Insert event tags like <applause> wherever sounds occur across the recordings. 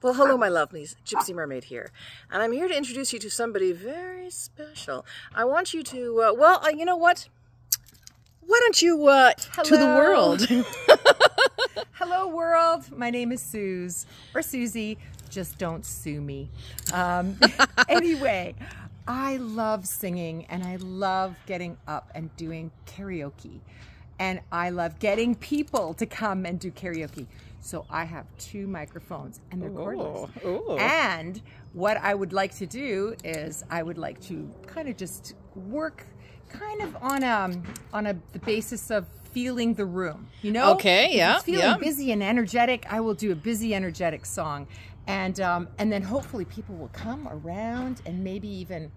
Well, hello, my lovelies. Gypsy Mermaid here. And I'm here to introduce you to somebody very special. I want you to, uh, well, uh, you know what? Why don't you, uh, to the world? <laughs> <laughs> Hello, world. My name is Suze, or Susie. Just don't sue me. Um, <laughs> anyway, I love singing and I love getting up and doing karaoke. And I love getting people to come and do karaoke. So I have two microphones and they're cordless. Ooh. And what I would like to do is I would like to kind of just work kind of on a on a the basis of feeling the room. You know? Okay, If yeah, it's feeling yeah. busy and energetic, I will do a busy energetic song. And um and then hopefully people will come around and maybe even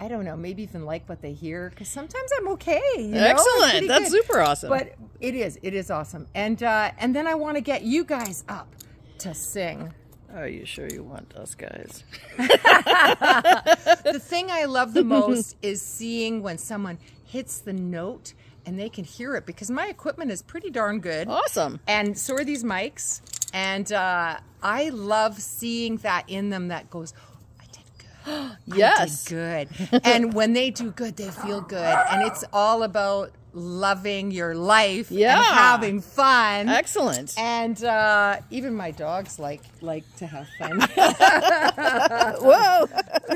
I don't know, maybe even like what they hear because sometimes I'm okay. You know? Excellent. That's good. super awesome. But it is, it is awesome. And uh, and then I want to get you guys up to sing. Are you sure you want us guys? <laughs> the thing I love the most is seeing when someone hits the note and they can hear it because my equipment is pretty darn good. Awesome. And so are these mics. And uh, I love seeing that in them that goes, I did good. Yes. Good. <laughs> and when they do good, they feel good. And it's all about loving your life Yeah. and having fun. Excellent. And uh, even my dogs like like to have fun. <laughs> <laughs> Whoa.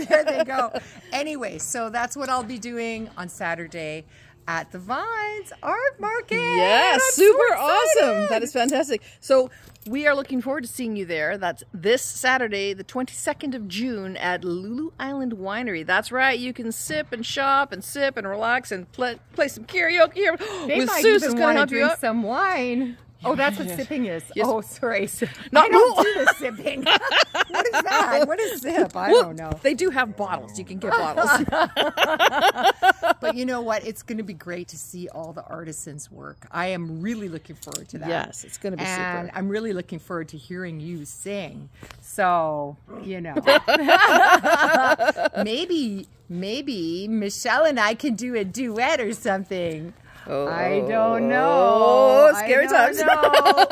there they go. Anyway, so that's what I'll be doing on Saturday at the Vines Art Market. Yeah, I'm so super awesome. That is fantastic. So we are looking forward to seeing you there. That's this Saturday, the 22nd of June at Lulu Island Winery. That's right. You can sip and shop and sip and relax and play, play some karaoke here <gasps> They with might Suze even want to drink some wine. Oh, that's what yes. sipping is. Yes. Oh, sorry. <laughs> Not- I don't do the sipping. <laughs> what is that? What is sip? I Well, don't know. They do have bottles. You can get bottles. <laughs> But you know what? It's going to be great to see all the artisans' work. I am really looking forward to that. yes, it's going to be and super. I'm really looking forward to hearing you sing. So, you know. maybe, maybe Michelle and I can do a duet or something. I don't know. Oh. Scary don't times. know.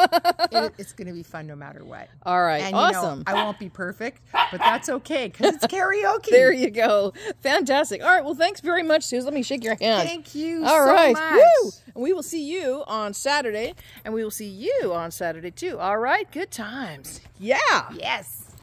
<laughs> It- it's going to be fun no matter what. All right, And you know, awesome. I won't be perfect, but that's okay because it's karaoke. <laughs> there you go. Fantastic. All right. Well, thanks very much, Susan. Let me shake your hand. Thank you All so right. much. Woo! And we will see you on Saturday, and we will see you on Saturday too. All right. Good times. Yeah. Yes.